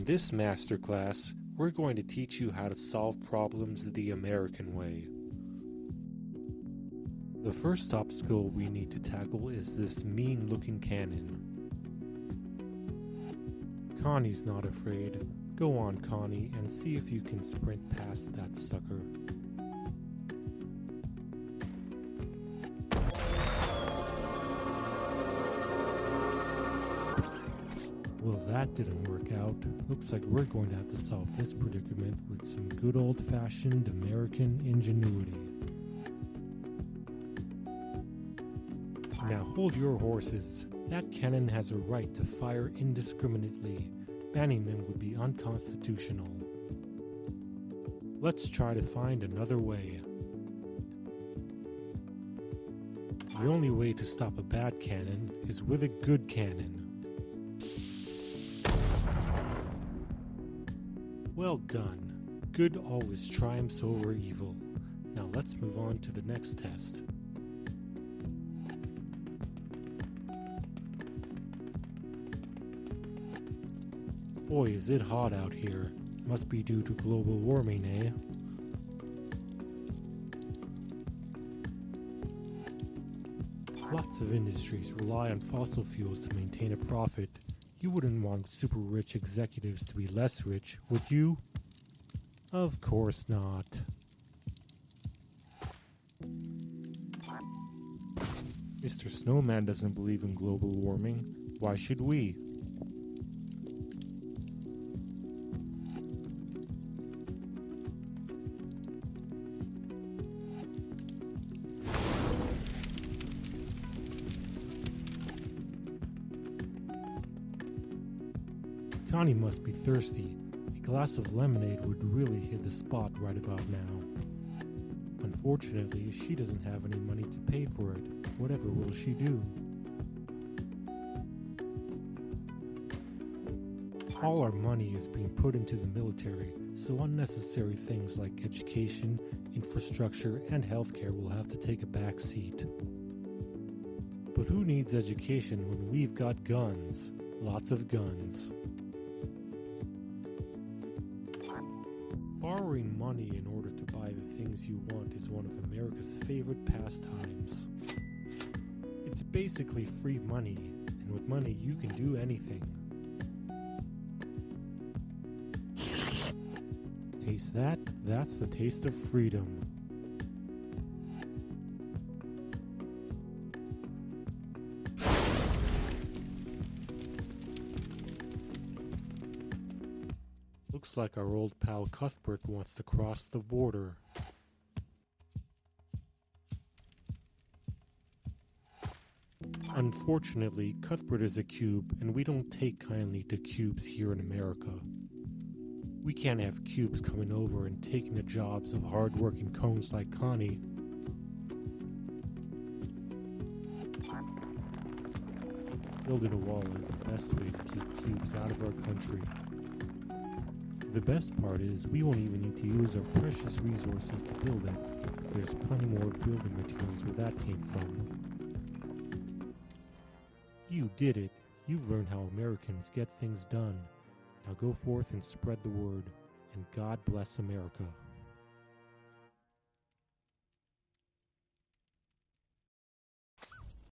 In this masterclass, we're going to teach you how to solve problems the American way. The first obstacle we need to tackle is this mean looking cannon. Connie's not afraid. Go on, Connie, and see if you can sprint past that sucker. Well, that didn't work out. Looks like we're going to have to solve this predicament with some good old fashioned American ingenuity. Now hold your horses. That cannon has a right to fire indiscriminately. Banning them would be unconstitutional. Let's try to find another way. The only way to stop a bad cannon is with a good cannon. Well done. Good always triumphs over evil. Now let's move on to the next test. Boy, is it hot out here. Must be due to global warming, eh? Lots of industries rely on fossil fuels to maintain a profit. You wouldn't want super rich executives to be less rich, would you? Of course not. Mr. Snowman doesn't believe in global warming. Why should we? Connie must be thirsty. A glass of lemonade would really hit the spot right about now. Unfortunately, she doesn't have any money to pay for it. Whatever will she do? All our money is being put into the military, so unnecessary things like education, infrastructure, and healthcare will have to take a back seat. But who needs education when we've got guns? Lots of guns. Borrowing money in order to buy the things you want is one of America's favorite pastimes. It's basically free money, and with money you can do anything. Taste that? That's the taste of freedom. Looks like our old pal Cuthbert wants to cross the border. Unfortunately, Cuthbert is a cube, and we don't take kindly to cubes here in America. We can't have cubes coming over and taking the jobs of hard-working cones like Connie. Building a wall is the best way to keep cubes out of our country. The best part is we won't even need to use our precious resources to build it. There's plenty more building materials where that came from. You did it. You've learned how Americans get things done. Now go forth and spread the word, and God bless America.